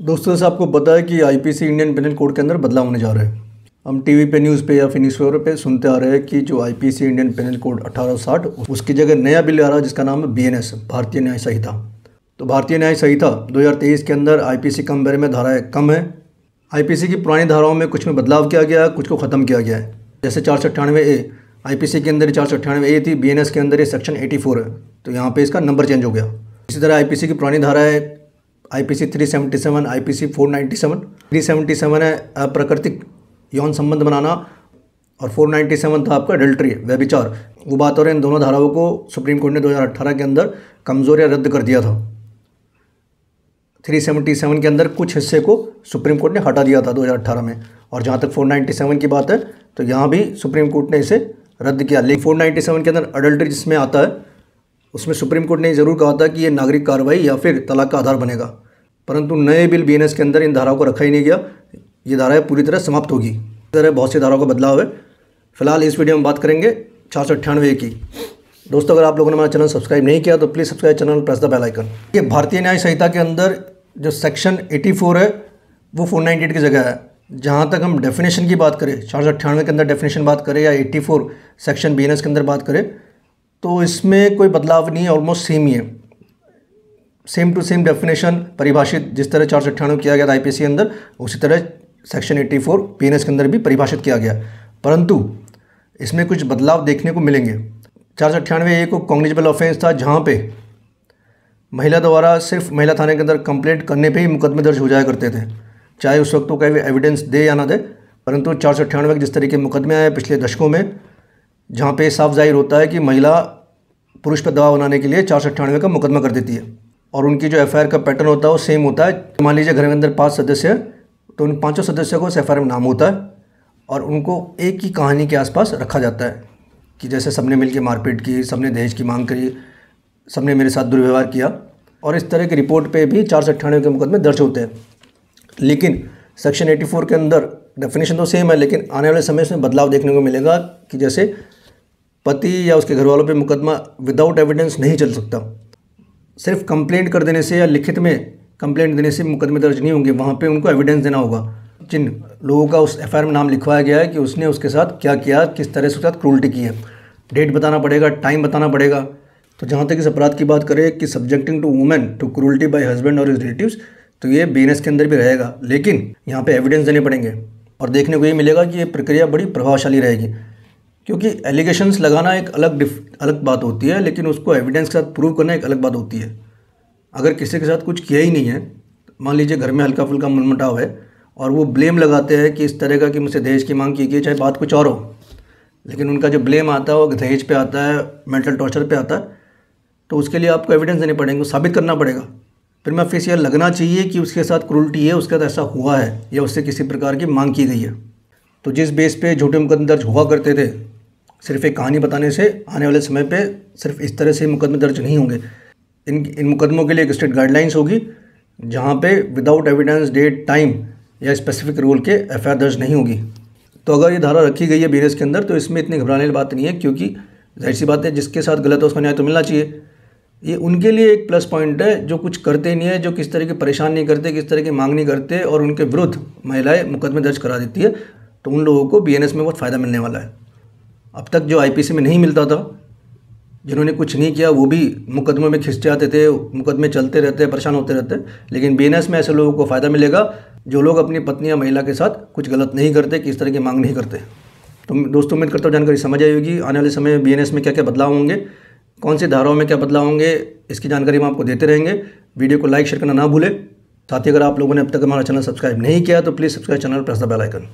दोस्तों से आपको पता है कि आईपीसी इंडियन पेनल कोड के अंदर बदलाव होने जा रहे हैं। हम टीवी पे न्यूज़ पे या फिर न्यूज़ पेपर पे सुनते आ रहे हैं कि जो आईपीसी इंडियन पेनल कोड 1860 उसकी जगह नया बिल आ रहा है, जिसका नाम है बीएनएस भारतीय न्याय संहिता। तो भारतीय न्याय संहिता 2023 के अंदर आईपीसी कम बेरे में धाराएँ कम है। आईपीसी की पुरानी धाराओं में कुछ में बदलाव किया गया कुछ को ख़त्म किया गया है। जैसे चार सौ अट्ठानवे ए आई के अंदर चार सौ अट्ठानवे ए थी बीएनएस के अंदर ये सेक्शन एटी है। तो यहाँ पर इसका नंबर चेंज हो गया। इसी तरह आईपीसी की पुरानी धारा I P C three seventy seven I P C four ninety seven three seventy seven है अप्राकृतिक यौन संबंध बनाना और फोर नाइन्टी सेवन था आपका अडल्ट्री व्यभिचार। वो बात हो रही है, इन दोनों धाराओं को सुप्रीम कोर्ट ने 2018 के अंदर कमज़ोर या रद्द कर दिया था। 377 के अंदर कुछ हिस्से को सुप्रीम कोर्ट ने हटा दिया था 2018 में। और जहाँ तक 497 की बात है तो यहाँ भी सुप्रीम कोर्ट ने इसे रद्द किया। लेकिन 497 के अंदर अडल्ट्री जिसमें आता है, उसमें सुप्रीम कोर्ट ने ज़रूर कहा था कि ये नागरिक कार्रवाई या फिर तलाक का आधार बनेगा। परंतु नए बिल बीएनएस के अंदर इन धाराओं को रखा ही नहीं गया। ये धाराएँ पूरी तरह समाप्त होगी। तरह बहुत सी धाराओं का बदलाव है। फ़िलहाल इस वीडियो में बात करेंगे चार सौ अट्ठानवे की। दोस्तों, अगर आप लोगों ने हमारा चैनल सब्सक्राइब नहीं किया तो please subscribe channel press the bell icon. ये भारतीय न्याय संहिता के अंदर जो सेक्शन 84 है, वो 498 की जगह है। जहाँ तक हम डेफिनेशन की बात करें, चार सौ अट्ठानवे के अंदर डेफिनेशन बात करें या 84 सेक्शन बी के अंदर बात करें तो इसमें कोई बदलाव नहीं है, ऑलमोस्ट सेम ही है। सेम टू सेम डेफिनेशन परिभाषित जिस तरह चार सौ अट्ठानवे किया गया था आईपीसी अंदर, उसी तरह सेक्शन 84 फोर के अंदर भी परिभाषित किया गया। परंतु, इसमें कुछ बदलाव देखने को मिलेंगे। चार सौ अट्ठानवे एक कॉग्निजेबल ऑफेंस था, जहाँ पे महिला द्वारा सिर्फ़ महिला थाने के अंदर कंप्लेंट करने पे ही मुकदमे दर्ज हो जाया करते थे। चाहे उस वक्त तो कोई एविडेंस दे या ना दे, परंतु चार सौ अट्ठानवे जिस तरीके मुकदमे आए पिछले दशकों में, जहाँ पे साफ़ ज़ाहिर होता है कि महिला पुरुष पर दबाव बनाने के लिए चार सौ अट्ठानवे का मुकदमा कर देती है। और उनकी जो एफ़ का पैटर्न होता है वो सेम होता है। मान लीजिए घर के अंदर पाँच सदस्य है तो उन पाँचों सदस्यों को उस एफ़ में नाम होता है और उनको एक ही कहानी के आसपास रखा जाता है कि जैसे सबने मिलकर मारपीट की, सबने दहेज की मांग करी, सबने मेरे साथ दुर्व्यवहार किया। और इस तरह की रिपोर्ट पे भी चार सौ अट्ठानवे के मुकदमे दर्ज होते हैं। लेकिन सेक्शन 84 के अंदर डेफिनेशन तो सेम है, लेकिन आने वाले समय में बदलाव देखने को मिलेगा कि जैसे पति या उसके घर वालों पर मुकदमा विदाउट एविडेंस नहीं चल सकता। सिर्फ़ कंप्लेंट कर देने से या लिखित में कंप्लेंट देने से मुकदमे दर्ज नहीं होंगे, वहाँ पे उनको एविडेंस देना होगा। जिन लोगों का उस एफ़ में नाम लिखवाया गया है कि उसने उसके साथ क्या किया, किस तरह से उसके साथ क्रूल्टी की है। डेट बताना पड़ेगा टाइम बताना पड़ेगा। तो जहाँ तक इस अपराध की बात करें कि subjecting to women to cruelty by husband और रिलेटिव्स तो ये बी के अंदर भी रहेगा। लेकिन यहाँ पे एविडेंस देने पड़ेंगे और देखने को ये मिलेगा कि ये प्रक्रिया बड़ी प्रभावशाली रहेगी। क्योंकि एलिगेशंस लगाना एक अलग अलग बात होती है, लेकिन उसको एविडेंस के साथ प्रूव करना एक अलग बात होती है। अगर किसी के साथ कुछ किया ही नहीं है, मान लीजिए घर में हल्का फुल्का मनमटाव है, और वो ब्लेम लगाते हैं कि इस तरह का कि मुझसे दहेज की मांग की गई, चाहे बात कुछ और हो, लेकिन उनका जो ब्लेम आता है, वो दहेज पे आता है मेंटल टॉर्चर पे आता है तो उसके लिए आपको एविडेंस देने पड़ेंगे साबित करना पड़ेगा। फिर मैं फेस यह लगना चाहिए कि उसके साथ क्रूल्टी है, उसके साथ ऐसा हुआ है, या उससे किसी प्रकार की मांग की गई है। तो जिस बेस पे झूठे मुकदमे दर्ज हुआ करते थे सिर्फ़ एक कहानी बताने से आने वाले समय पे सिर्फ़ इस तरह से मुकदमे दर्ज नहीं होंगे। इन इन मुकदमों के लिए एक स्टेट गाइडलाइंस होगी, जहाँ पे विदाउट एविडेंस डेट टाइम या स्पेसिफिक रोल के एफआईआर दर्ज नहीं होगी। तो अगर ये धारा रखी गई है बीरेस के अंदर तो इसमें इतनी घबराने वाली बात नहीं है, क्योंकि ज़ाहिर सी बात है, जिसके साथ गलत है उसका न्याय तो मिलना चाहिए। ये उनके लिए एक प्लस पॉइंट है, जो कुछ करते नहीं है, जो किस तरह के परेशान नहीं करते, किस तरह की मांग नहीं करते, और उनके विरुद्ध महिलाएँ मुकदमे दर्ज करा देती है तो उन लोगों को बीएनएस में बहुत फ़ायदा मिलने वाला है। अब तक जो आईपीसी में नहीं मिलता था, जिन्होंने कुछ नहीं किया, वो भी मुकदमों में खिंच जाते थे, मुकदमे चलते रहते, परेशान होते रहते। लेकिन बीएनएस में ऐसे लोगों को फ़ायदा मिलेगा, जो लोग अपनी पत्नी या महिला के साथ कुछ गलत नहीं करते किस तरह की मांग नहीं करते। तो दोस्तों उम्मीद करता हूँ जानकारी समझ आई होगी, आने वाले समय में बीएनएस में क्या क्या बदलाव होंगे कौन सी धाराओं में क्या बदलाव होंगे, इसकी जानकारी हम आपको देते रहेंगे। वीडियो को लाइक, शेयर करना ना भूलें। साथ ही अगर आप लोगों ने अब तक हमारा चैनल सब्सक्राइब नहीं किया तो please subscribe channel press the bell icon.